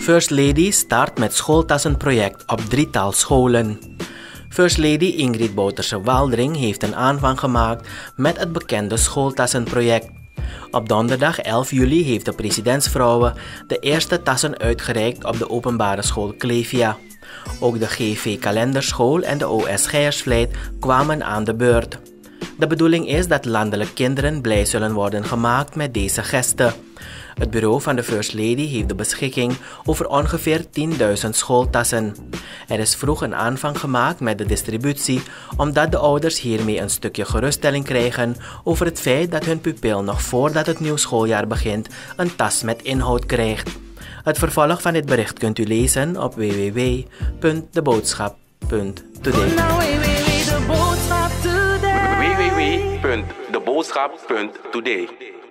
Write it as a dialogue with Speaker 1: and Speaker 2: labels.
Speaker 1: First Lady start met schooltassenproject op drietal scholen. First Lady Ingrid Bouterse Waldring heeft een aanvang gemaakt met het bekende schooltassenproject. Op donderdag 11 juli heeft de presidentsvrouwen de eerste tassen uitgereikt op de openbare school Clevia. Ook de GV Kalenderschool en de OS Geiersvleit kwamen aan de beurt. De bedoeling is dat landelijke kinderen blij zullen worden gemaakt met deze gesten. Het bureau van de First Lady heeft de beschikking over ongeveer 10.000 schooltassen. Er is vroeg een aanvang gemaakt met de distributie, omdat de ouders hiermee een stukje geruststelling krijgen over het feit dat hun pupil nog voordat het nieuw schooljaar begint een tas met inhoud krijgt. Het vervolg van dit bericht kunt u lezen op www.deboodschap.today.
Speaker 2: Www.deboodschap.today.